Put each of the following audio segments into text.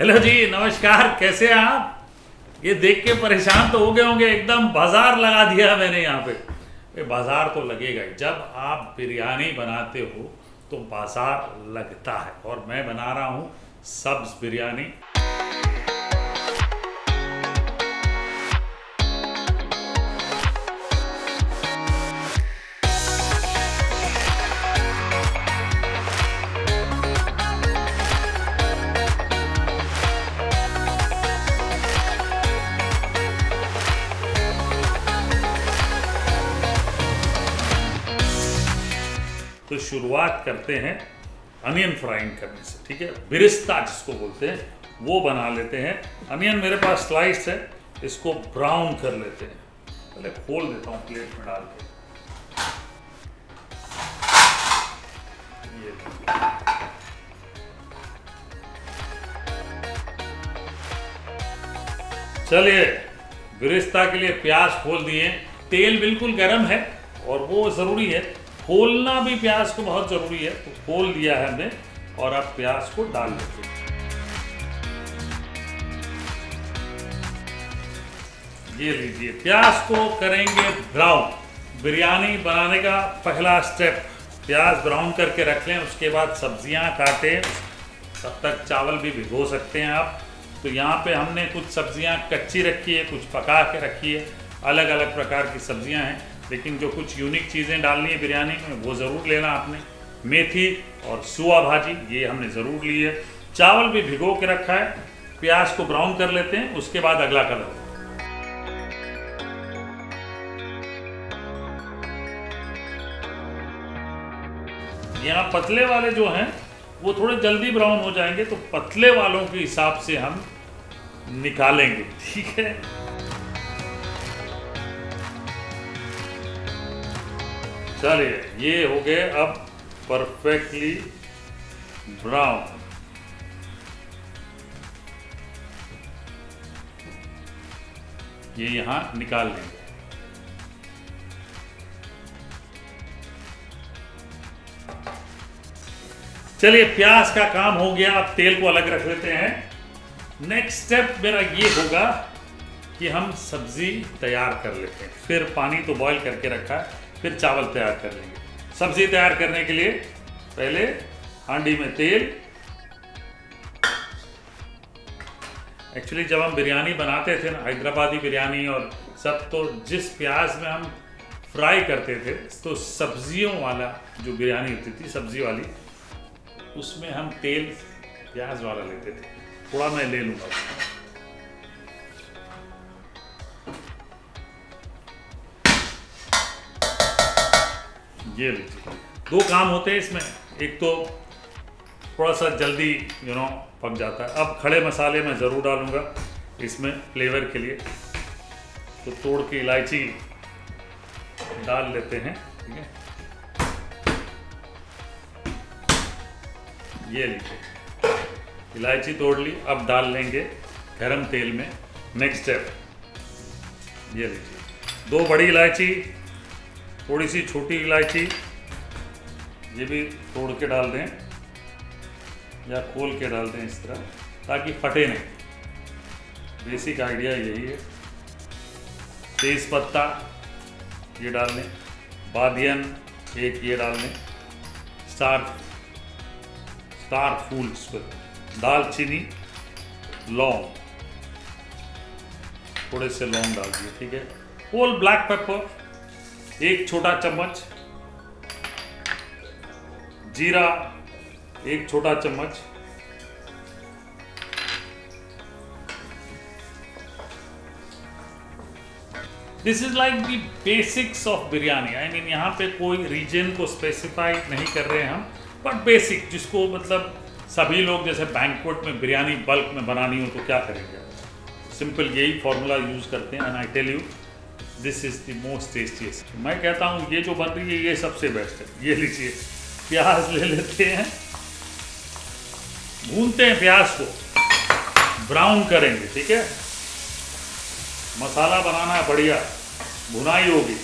Hello जी, नमस्कार, कैसे हैं आप? ये देख के परेशान तो हो गए होंगे, एकदम बाज़ार लगा दिया मैंने यहाँ पे। बाज़ार तो लगेगा जब आप बिरयानी बनाते हो तो बाज़ार लगता है। और मैं बना रहा हूँ सब्ज बिरयानी। शुरुआत करते हैं अनियन फ्राइंग करने से, ठीक है? बिरिस्ता जिसको बोलते हैं, वो बना लेते हैं। अनियन मेरे पास स्लाइस है, इसको ब्राउन कर लेते हैं। पहले खोल देता हूँ प्लेट में डाल के। चलिए, बिरिस्ता के लिए प्याज खोल दिए। तेल बिल्कुल गर्म है और वो ज़रूरी है खोलना भी प्याज को बहुत ज़रूरी है तो खोल दिया है हमने, और अब प्याज को डाल देते हैं। ये लीजिए, प्याज को करेंगे ब्राउन। बिरयानी बनाने का पहला स्टेप, प्याज ब्राउन करके रख लें, उसके बाद सब्ज़ियाँ काटें। तब तक चावल भी भिगो सकते हैं आप। तो यहाँ पे हमने कुछ सब्ज़ियाँ कच्ची रखी है, कुछ पका के रखी है। अलग अलग प्रकार की सब्ज़ियाँ हैं। लेकिन जो कुछ यूनिक चीज़ें डालनी है बिरयानी में, वो ज़रूर लेना आपने। मेथी और सुआ भाजी, ये हमने ज़रूर ली है। चावल भी भिगो के रखा है, प्याज को ब्राउन कर लेते हैं, उसके बाद अगला कलर यहाँ पतले वाले जो हैं, वो थोड़े जल्दी ब्राउन हो जाएँगे तो पतले वालों के हिसाब से हम निकालेंगे, ठीक है? चलिए, ये हो गए अब परफेक्टली ब्राउन ये यहाँ निकाल लेंगे। चलिए, प्याज का काम हो गया, अब तेल को अलग रख लेते हैं। नेक्स्ट स्टेप मेरा ये होगा कि हम सब्ज़ी तैयार कर लेते हैं। फिर पानी तो बॉईल करके रखा है। फिर चावल तैयार कर लेंगे। सब्ज़ी तैयार करने के लिए पहले हांडी में तेल। एक्चुअली जब हम बिरयानी बनाते थे ना, हैदराबादी बिरयानी और सब तो जिस प्याज में हम फ्राई करते थे तो सब्जियों वाला जो बिरयानी होती थी, सब्ज़ी वाली, उसमें हम तेल, प्याज वाला लेते थे। थोड़ा मैं ले लूँगा। ये लीजिए दो काम होते हैं इसमें। एक तो थोड़ा सा जल्दी यू नो पक जाता है। अब खड़े मसाले मैं ज़रूर डालूँगा इसमें फ्लेवर के लिए। तो तोड़ के इलायची डाल लेते हैं, ठीक है? ये लीजिए इलायची तोड़ ली, अब डाल लेंगे गरम तेल में। नेक्स्ट स्टेप ये लीजिए। दो बड़ी इलायची थोड़ी सी छोटी इलायची, ये भी तोड़ के डाल दें, या खोल के डाल दें इस तरह, ताकि फटे नहीं। बेसिक आइडिया यही है। तेज़ पत्ता ये डाल लें बादियन, एक ये डाल लें स्टार स्टार फूल्स दालचीनी, लौंग, थोड़े से लौंग डाल दिए, ठीक है। होल ब्लैक पेपर एक छोटा चम्मच, जीरा, एक छोटा चम्मच this is like the basics of biryani I mean यहाँ पे कोई रीजन को स्पेसिफाई नहीं कर रहे हैं हम बट बेसिक जिसको मतलब सभी लोग जैसे बैंकवेट में बिरयानी बल्क में बनानी हो तो क्या करेंगे? सिंपल यही फॉर्मूला यूज़ करते हैं and I tell you this is the most tastiest मैं कहता हूँ, ये जो बन रही है, ये सबसे बेस्ट है। ये लीजिए। प्याज ले लेते हैं। भूनते हैं प्याज को। ब्राउन करेंगे, ठीक है? मसाला बनाना है, बढ़िया। भुनाई होगी।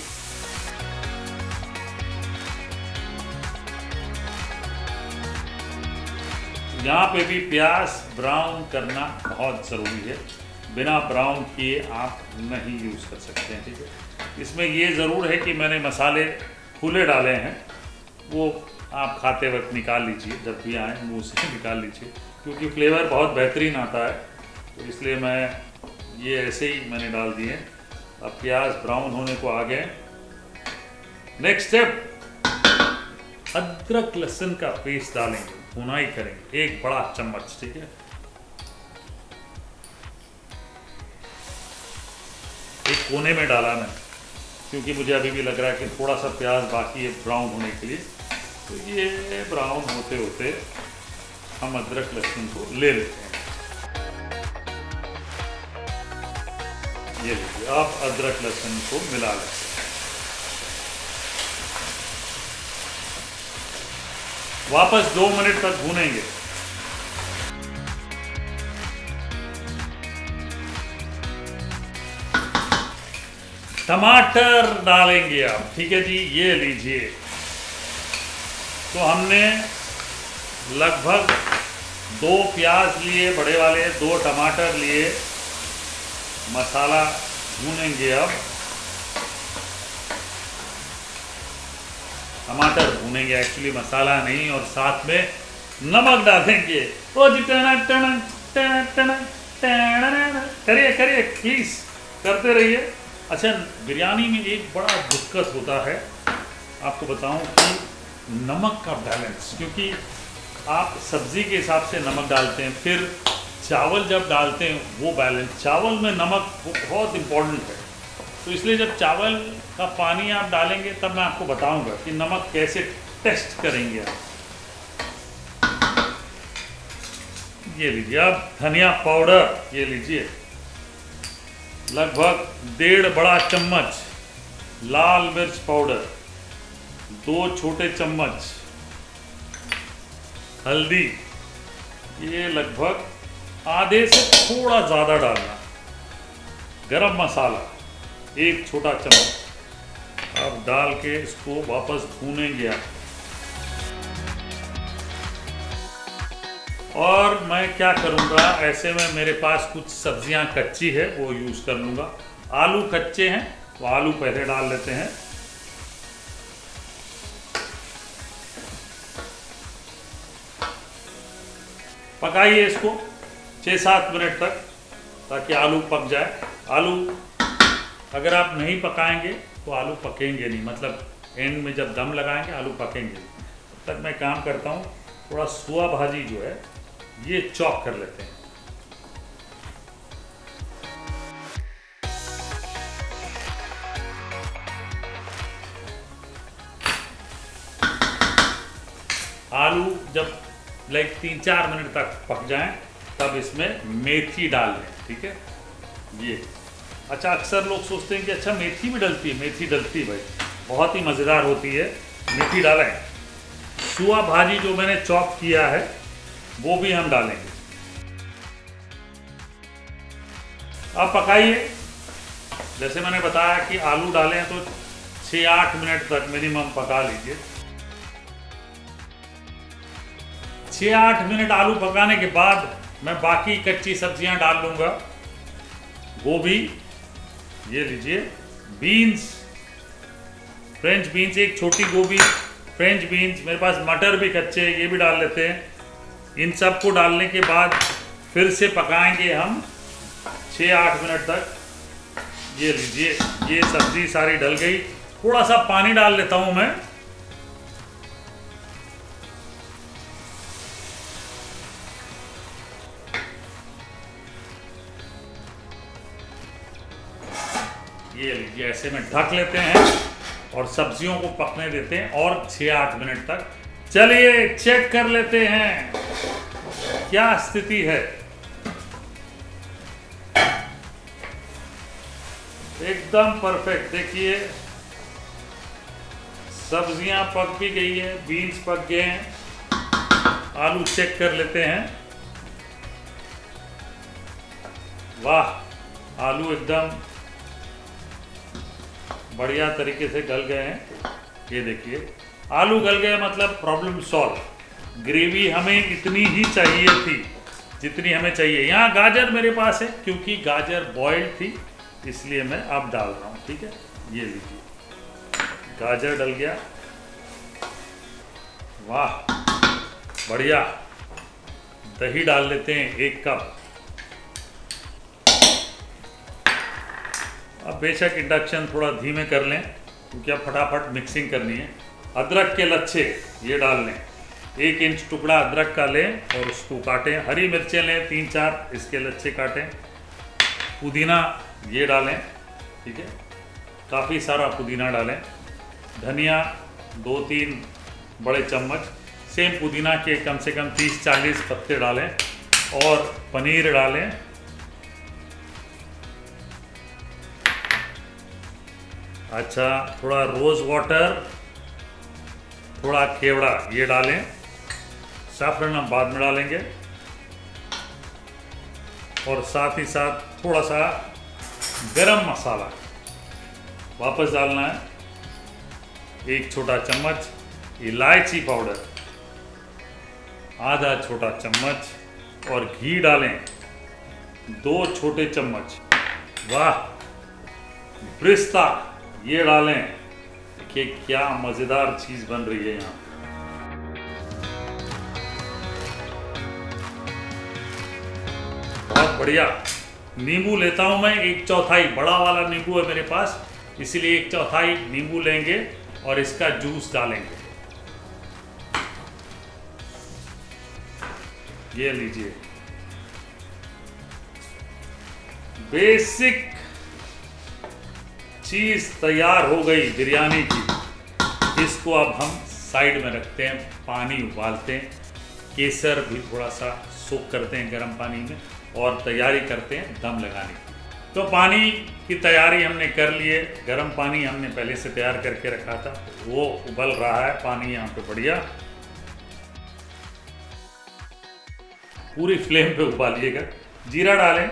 यहाँ पे भी प्याज ब्राउन करना बहुत ज़रूरी है। बिना ब्राउन किए आप नहीं यूज़ कर सकते हैं, ठीक है? इसमें ये ज़रूर है कि मैंने मसाले खुले डाले हैं, वो आप खाते वक्त निकाल लीजिए, जब भी आए, मुँह से निकाल लीजिए, क्योंकि फ्लेवर बहुत बेहतरीन आता है। तो इसलिए मैं ये ऐसे ही मैंने डाल दिए अब प्याज ब्राउन होने को आ गए नेक्स्ट स्टेप अदरक लहसुन का पेस्ट डालेंगे भुनाई करेंगे, एक बड़ा चम्मच, ठीक है? कोने में डाला मैं क्योंकि मुझे अभी भी लग रहा है कि थोड़ा सा प्याज बाकी है ब्राउन होने के लिए। तो ये ब्राउन होते होते हम अदरक, लहसुन को ले लेते हैं। ये लीजिए आप अदरक, लहसुन को मिला लें। वापस दो मिनट तक भूनेंगे। टमाटर डालेंगे आप। ठीक है जी, ये लीजिए। तो हमने लगभग दो प्याज लिए, बड़े वाले, दो टमाटर लिए। मसाला भूनेंगे अब। टमाटर भूनेंगे एक्चुअली मसाला नहीं, और साथ में नमक डालेंगे। ओ जी, टना टना टना टना टना करिए करिए प्लीज़ करते रहिए। अच्छा बिरयानी में एक बड़ा दिक्कत होता है। आपको बताऊँ कि नमक का बैलेंस क्योंकि आप सब्ज़ी के हिसाब से नमक डालते हैं, फिर चावल जब डालते हैं, वो बैलेंस चावल में नमक बहुत इम्पोर्टेंट है। तो इसलिए जब चावल का पानी आप डालेंगे, तब मैं आपको बताऊँगा कि नमक कैसे टेस्ट करेंगे आप। ये लीजिए आप धनिया पाउडर ये लीजिए। लगभग डेढ़ बड़ा चम्मच लाल मिर्च पाउडर, दो छोटे चम्मच हल्दी। ये लगभग आधे से थोड़ा ज़्यादा डालना। गरम मसाला, एक छोटा चम्मच। अब डाल के इसको वापस भूनेंगे आप। और मैं क्या करूँगा? ऐसे में मेरे पास कुछ सब्ज़ियाँ कच्ची है, वो यूज़ कर लूँगा। आलू कच्चे हैं तो आलू पहले डाल लेते हैं। पकाइए इसको छः सात मिनट तक, ताकि आलू पक जाए। आलू अगर आप नहीं पकाएँगे तो आलू पकेंगे नहीं। मतलब एंड में जब दम लगाएँगे, आलू पकेंगे तब तक मैं काम करता हूँ। थोड़ा सुआ भाजी जो है ये चॉप कर लेते हैं। आलू जब लाइक तीन चार मिनट तक पक जाएँ, तब इसमें मेथी डाल लें ठीक है? ये। अच्छा अक्सर लोग सोचते हैं कि अच्छा मेथी भी डलती है, मेथी डलती है भाई। बहुत ही मज़ेदार होती है, मेथी डालें। सुआ भाजी जो मैंने चॉप किया है वो भी हम डालेंगे। अब पकाइए। जैसे मैंने बताया कि आलू डालें तो छः आठ मिनट तक मिनिमम पका लीजिए। छः आठ मिनट आलू पकाने के बाद मैं बाकी कच्ची सब्ज़ियाँ डाल लूँगा गोभी ये लीजिए, बीन्स। फ्रेंच बीन्स, एक छोटी गोभी, फ्रेंच बीन्स, मेरे पास मटर भी कच्चे ये भी डाल लेते हैं। इन सबको डालने के बाद फिर से पकाएँगे हम छः आठ मिनट तक। ये लीजिए, ये सब्ज़ी सारी डल गई। थोड़ा सा पानी डाल लेता हूँ मैं। ये लीजिए, ऐसे में ढक लेते हैं और सब्जियों को पकने देते हैं और छः आठ मिनट तक। चलिए चेक कर लेते हैं। क्या स्थिति है? एकदम परफेक्ट। देखिए, सब्ज़ियाँ पक भी गई है, बीन्स पक गए हैं। आलू चेक कर लेते हैं। वाह, आलू एकदम बढ़िया तरीके से गल गए हैं। ये देखिए, आलू गल गए मतलब प्रॉब्लम सॉल्व ग्रेवी हमें इतनी ही चाहिए थी, जितनी हमें चाहिए। यहाँ गाजर मेरे पास है, क्योंकि गाजर बॉइल्ड थी, इसलिए मैं अब डाल रहा हूँ, ठीक है? ये लीजिए। गाजर डल गया। वाह, बढ़िया। दही डाल लेते हैं एक कप। अब बेशक इंडक्शन थोड़ा धीमे कर लें, क्योंकि अब फटाफट मिक्सिंग करनी है। अदरक के लच्छे, ये डाल लें। एक इंच टुकड़ा अदरक का लें और उसको काटें। हरी मिर्चें लें, तीन चार, इसके लच्छे काटें। पुदीना ये डालें, ठीक है? काफ़ी सारा पुदीना डालें। धनिया दो तीन बड़े चम्मच, सेम पुदीना के कम से कम 30-40 पत्ते डालें और पनीर डालें। अच्छा थोड़ा रोज़ वाटर, थोड़ा केवड़ा ये डालें। साफरन हम बाद में डालेंगे। और साथ ही साथ थोड़ा सा गरम मसाला वापस डालना है। एक छोटा चम्मच इलायची पाउडर, आधा छोटा चम्मच और घी डालें। दो छोटे चम्मच। वाह! ब्रिस्ता, ये डालें। कि क्या मज़ेदार चीज़ बन रही है यहाँ। बढ़िया। नींबू लेता हूँ मैं, एक चौथाई। बड़ा वाला नींबू है मेरे पास, इसीलिए एक चौथाई नींबू लेंगे और इसका जूस डालेंगे। ये लीजिए। बेसिक चीज़ तैयार हो गई बिरयानी की इसको अब हम साइड में रखते हैं, पानी उबालते हैं। केसर भी थोड़ा सा सोख करते हैं गर्म पानी में। और तैयारी करते हैं दम लगाने की। तो पानी की तैयारी हमने कर लिए गर्म पानी हमने पहले से तैयार करके रखा था। वो उबल रहा है, पानी यहाँ पे बढ़िया। पूरी फ्लेम पे उबालिएगा। जीरा डालें।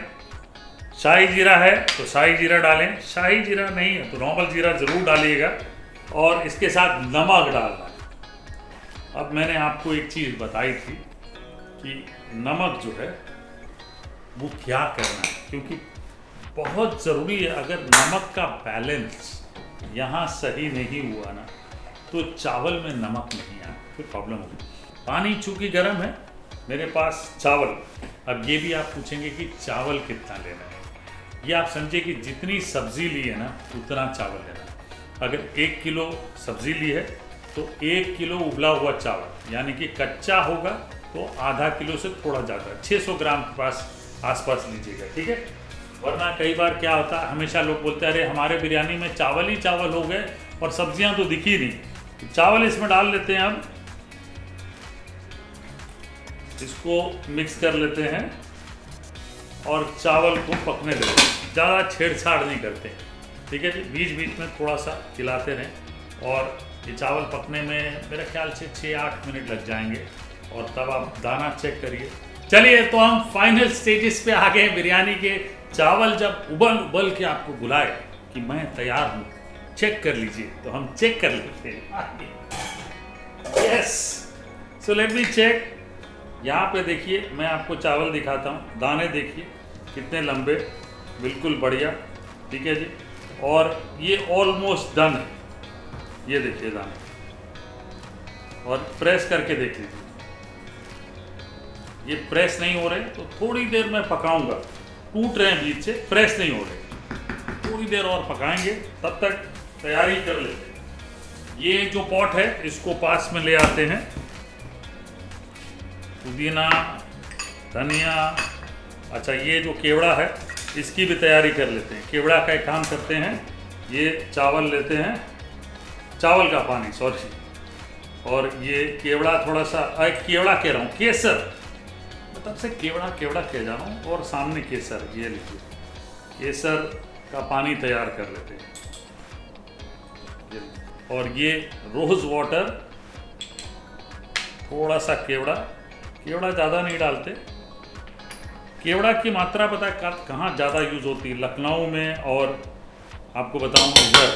शाही जीरा है तो शाही जीरा डालें। शाही जीरा नहीं है तो नॉर्मल जीरा ज़रूर डालिएगा और इसके साथ नमक डालना है अब मैंने आपको एक चीज़ बताई थी कि नमक जो है वो क्या करना है? क्योंकि बहुत ज़रूरी है अगर नमक का बैलेंस यहाँ सही नहीं हुआ ना तो चावल में नमक नहीं आया, फिर प्रॉब्लम होगी पानी चूँकि गर्म है, मेरे पास चावल। अब ये भी आप पूछेंगे कि चावल कितना लेना है? ये आप समझे कि जितनी सब्ज़ी ली है ना, उतना चावल लेना है। अगर एक किलो सब्ज़ी ली है तो एक किलो उबला हुआ चावल, यानी कि कच्चा होगा तो आधा किलो से थोड़ा ज़्यादा 600 ग्राम के पास आसपास लीजिएगा, ठीक है? वरना कई बार क्या होता है, हमेशा लोग बोलते हैं, अरे, हमारे बिरयानी में चावल ही चावल हो गए और सब्ज़ियाँ तो दिखी नहीं। तो चावल इसमें डाल लेते हैं हम। इसको मिक्स कर लेते हैं और चावल को पकने देते हैं। ज़्यादा छेड़छाड़ नहीं करते, ठीक है जी? बीच बीच में थोड़ा सा खिलाते रहें और ये चावल पकने में मेरे ख्याल से छः आठ मिनट लग जाएँगे और तब आप दाना चेक करिए। चलिए तो हम फाइनल स्टेजेस पे आ गए बिरयानी के। चावल जब उबल उबल के आपको बुलाए कि मैं तैयार हूँ चेक कर लीजिए। तो हम चेक कर लेते yes so let me check यहाँ पे देखिए, मैं आपको चावल दिखाता हूँ। दाने देखिए, कितने लंबे, बिल्कुल बढ़िया। ठीक है जी? और ये ऑलमोस्ट डन है। ये देखिए दाने। और प्रेस करके देख लीजिए। ये प्रेस नहीं हो रहे तो थोड़ी देर में पकाऊँगा। टूट रहे हैं बीच से प्रेस नहीं हो रहे। थोड़ी देर और पकाएँगे, तब तक तैयारी कर लेते हैं। ये जो पॉट है, इसको पास में ले आते हैं। पुदीना, धनिया अच्छा ये जो केवड़ा है, इसकी भी तैयारी कर लेते हैं। केवड़ा का एक काम करते हैं, ये चावल लेते हैं। चावल का पानी सॉरी और ये केवड़ा थोड़ा सा केवड़ा कह रहा हूँ, केसर। तब से केवड़ा केवड़ा कह जा रहा हूँ और सामने केसर, ये लीजिए केसर का पानी तैयार कर लेते हैं। और ये रोज़ वाटर, थोड़ा सा केवड़ा केवड़ा ज़्यादा नहीं डालते। केवड़ा की मात्रा पता कहाँ ज़्यादा यूज़ होती है? लखनऊ में और आपको बताऊँ इधर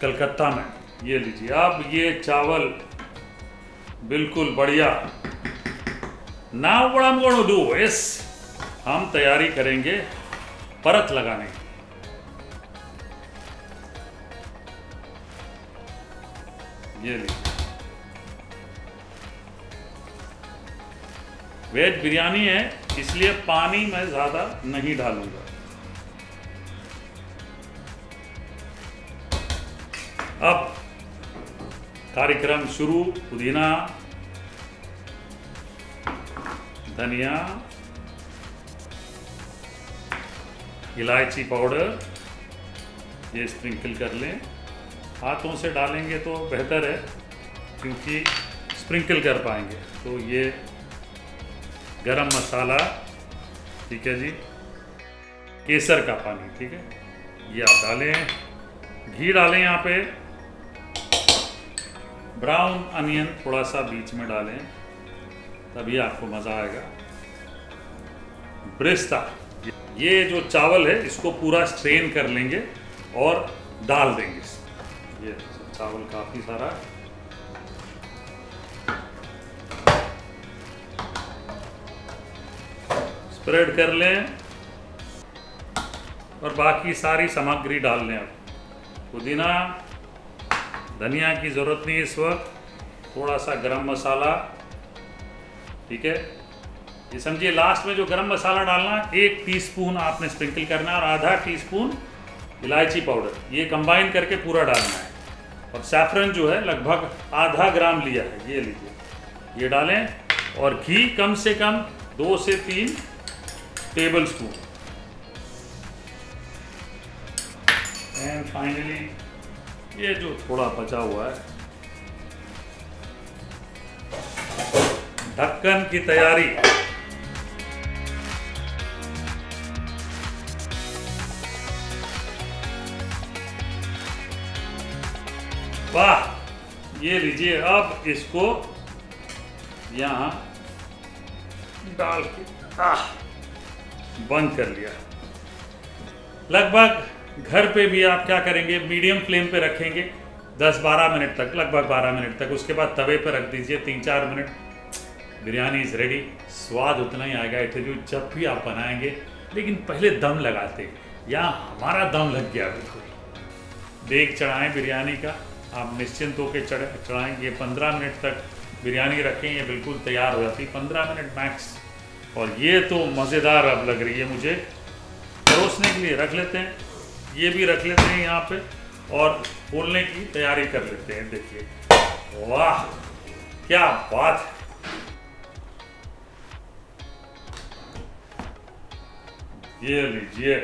कलकत्ता में। ये लीजिए। अब ये चावल बिल्कुल बढ़िया what I am going to do is. हम तैयारी करेंगे परत लगाने। की ये वेज बिरयानी है, इसलिए पानी मैं ज़्यादा नहीं डालूँगा। अब कार्यक्रम शुरू, पुदीना धनिया, इलायची पाउडर ये स्प्रिंकल कर लें। हाथों से डालेंगे तो बेहतर है, क्योंकि स्प्रिंकल कर पाएँगे। तो ये गरम मसाला, ठीक है जी? केसर का पानी, ठीक है? ये आप डालें। घी डालें यहाँ पे। ब्राउन अनियन थोड़ा सा बीच में डालें। तभी आपको मज़ा आएगा। ब्रिस्ता। ये जो चावल है, इसको पूरा स्ट्रेन कर लेंगे और डाल देंगे। ये चावल काफ़ी सारा। स्प्रेड कर लें और बाकी सारी सामग्री डाल लें अब। पुदीना, धनिया की ज़रूरत नहीं इस वक्त। थोड़ा सा गरम मसाला। ठीक है? ये समझिए लास्ट में जो गरम मसाला डालना, एक टीस्पून आपने स्प्रिंकल करना है और आधा टीस्पून इलायची पाउडर ये कंबाइन करके पूरा डालना है। और सैफरन जो है, लगभग आधा ग्राम लिया है, ये लीजिए। ये डालें और घी कम से कम दो से तीन टेबल स्पून एंड फाइनली ये जो थोड़ा बचा हुआ है ढक्कन की तैयारी। वाह, ये लीजिए अब इसको यहाँ डाल के, आह, बंद कर लिया। लगभग घर पे भी आप क्या करेंगे, मीडियम फ्लेम पे रखेंगे 10-12 मिनट तक, लगभग 12 मिनट तक, उसके बाद तवे पे रख दीजिए, तीन चार मिनट। बिरयानी इज़ रेडी स्वाद उतना ही आएगा जो जब भी आप बनाएँगे, लेकिन पहले दम लगाते यहाँ हमारा दम लग गया, बिल्कुल। देख चढ़ाएँ बिरयानी का, आप निश्चिंत होकर चढ़ चढ़ाएँ ये पंद्रह मिनट तक बिरयानी रखें ये बिल्कुल तैयार हो जाती है। पंद्रह मिनट मैक्स और ये तो मज़ेदार अब लग रही है मुझे। परोसने के लिए रख लेते हैं, ये भी रख लेते हैं यहाँ पे, और खोलने की तैयारी कर लेते हैं, देखिए। वाह, क्या बात है। ये लीजिए।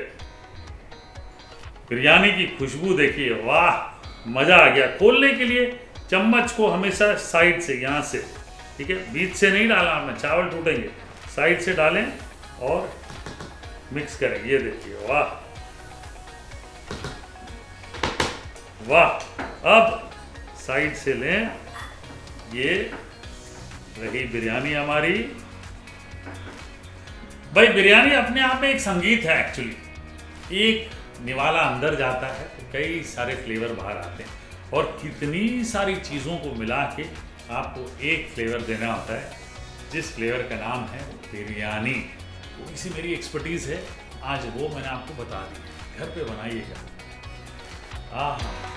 बिरयानी की खुशबू देखिए, वाह, मज़ा आ गया। खोलने के लिए चम्मच को हमेशा साइड से, यहाँ से, ठीक है? बीच से नहीं डाला हमें चावल टूटेंगे। साइड से डालें और मिक्स करें। ये देखिए, वाह। वाह, अब साइड से लें। ये रही बिरयानी हमारी। भाई, बिरयानी अपने आप में एक संगीत है एक्चुअली एक निवाला अंदर जाता है तो कई सारे फ्लेवर बाहर आते हैं। और कितनी सारी चीज़ों को मिला के आपको एक फ्लेवर देना होता है, जिस फ्लेवर का नाम है बिरयानी। वो इसी मेरी एक्सपर्टीज़ है। आज वो मैंने आपको बता दी। घर पे बनाइएगा। हाँ हाँ